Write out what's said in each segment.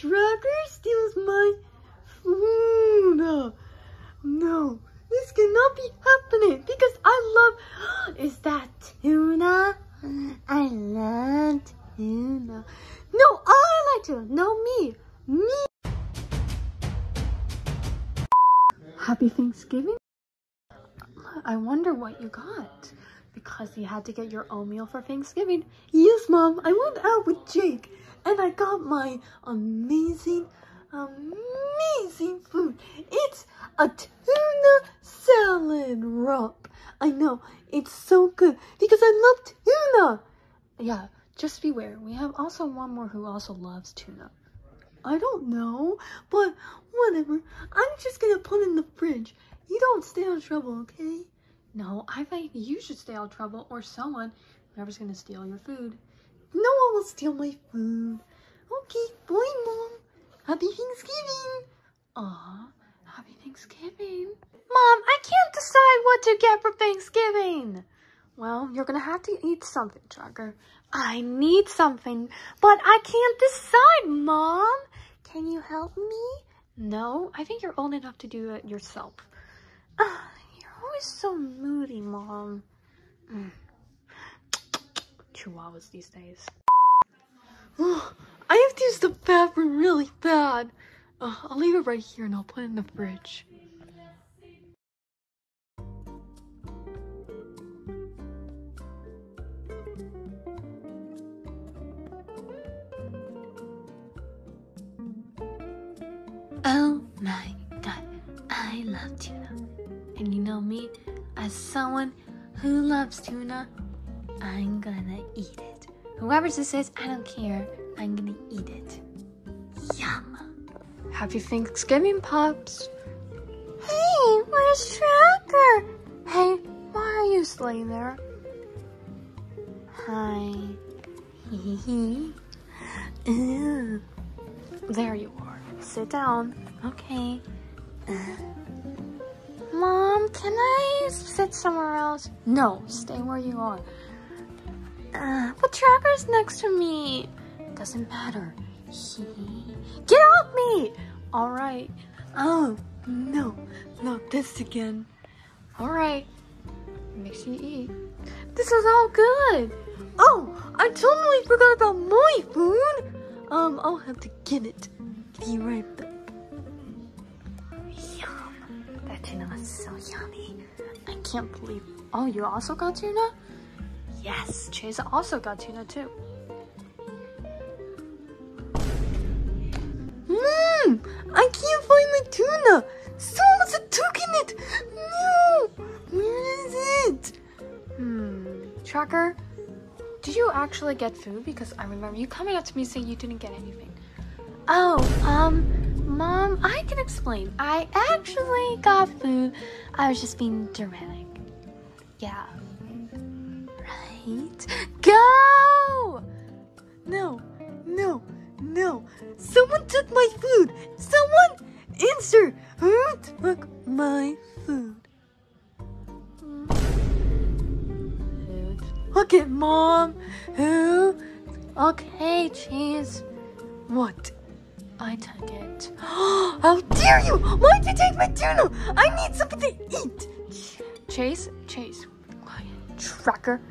Tracker steals my food. No, this cannot be happening because I love. Is that tuna? I love tuna. No, I like tuna. No, me. Me. Happy Thanksgiving. I wonder what you got. Because you had to get your own meal for Thanksgiving. Yes, Mom. I went out with Jake and I got my amazing, amazing food. It's a tuna salad wrap. I know. It's so good because I love tuna. Yeah, just beware. We have also one more who also loves tuna. I don't know, but whatever. I'm just gonna put in the fridge. You don't stay of trouble, okay? No, I think you should stay out of trouble or someone, whoever's gonna steal your food. No one will steal my food. Okay, bye, Mom. Happy Thanksgiving. Aw, happy Thanksgiving. Mom, I can't decide what to get for Thanksgiving. Well, you're gonna have to eat something, Tracker. I need something, but I can't decide, Mom. Can you help me? No, I think you're old enough to do it yourself. You're always so moody, Mom. Mm. Chihuahuas these days. Oh, I have to use the bathroom really bad. Uh, I'll leave it right here and I'll put it in the fridge. Oh my god, I love tuna. And you know me, as someone who loves tuna, I'm gonna eat it. Whoever this is, I don't care. I'm gonna eat it. Yum. Happy Thanksgiving, Pops. Hey, where's Tracker? Hey, why are you laying there? Hi. Hee hee. Ew. There you are. Sit down. Okay. Mom, can I sit somewhere else? No, stay where you are. Uh, but Tracker's next to me. Doesn't matter. He... Get off me! Alright. Oh, no. Not this again. Alright. Make sure you eat. This is all good. Oh, I totally forgot about my food. Um, I'll have to get it. Be right back. Tuna was so yummy. I can't believe. Oh, you also got tuna? Yes, Chase also got tuna too. Mmm, I can't find my tuna. Someone's taken it. No, where is it? Hmm, Tracker, did you actually get food? Because I remember you coming up to me saying you didn't get anything. Oh, um, Mom, I can explain. I actually got food. I was just being dramatic. Yeah. Right? Go! No, no, no. Someone took my food. Someone answer. Who took my food? Look. Okay, Mom. Who? Okay, cheese. What? I took it. How dare you! Why'd you take my tuna? I need something to eat. Chase, Chase, quiet. Tracker,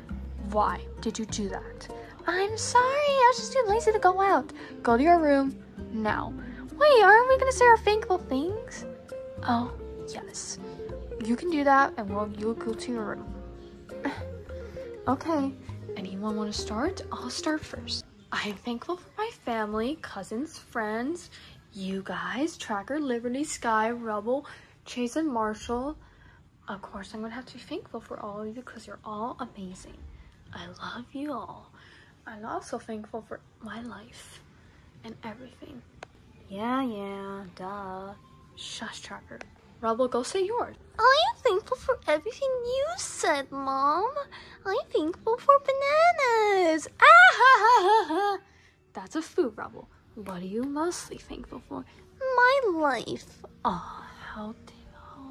why did you do that? I'm sorry, I was just too lazy to go out. Go to your room now. Wait, aren't we gonna say our thankful things? Oh, yes. You can do that, and we'll you'll go to your room. Okay, anyone want to start? I'll start first. I'm thankful for my family, cousins, friends, you guys, Tracker, Liberty, Skye, Rubble, Chase, and Marshall. Of course, I'm going to have to be thankful for all of you because you're all amazing. I love you all. I'm also thankful for my life and everything. Yeah, yeah, duh. Shush, Tracker. Rubble, go say yours. I am thankful for everything you said, Mom. I'm thankful for bananas. Ah, ha, ha, ha, ha. That's a food, Rubble. What are you mostly thankful for? My life. Oh, how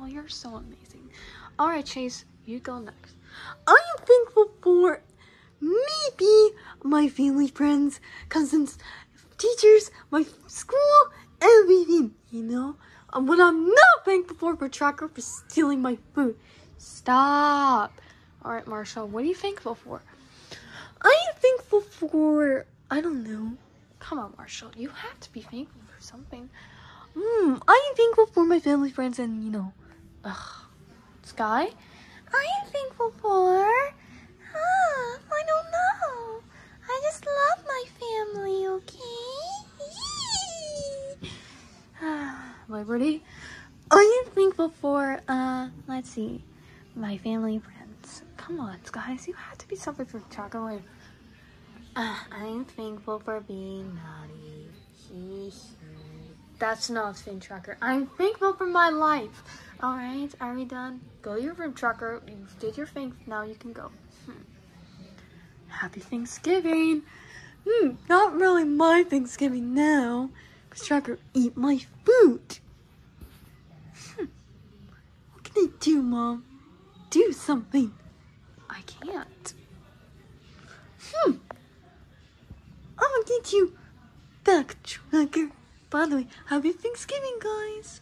oh, you're so amazing. All right, Chase, you go next. I am thankful for maybe my family, friends, cousins, teachers, my school, everything, you know? And what I'm not thankful for for Tracker for stealing my food. Stop. All right, Marshall, what are you thankful for? I am thankful for, I don't know. Come on, Marshall, you have to be thankful for something. Hmm, I am thankful for my family, friends, and, you know, ugh. Skye? I am thankful for. Ah, I don't know. I just love my family, okay? Liberty? I am thankful for, uh, let's see, my family, friends. Come on, guys, you have to be something for chocolate. Uh, I'm thankful for being naughty. That's not Fin Tracker. I'm thankful for my life. All right, are we done? Go to your room, Tracker. You did your thing. Now you can go. Hmm. Happy Thanksgiving. Hmm, not really my Thanksgiving now. Because Tracker eat my food. Hmm. What can I do, Mom? Do something. I can't. Hmm. I'll get you back, Tracker. By the way, happy Thanksgiving, guys.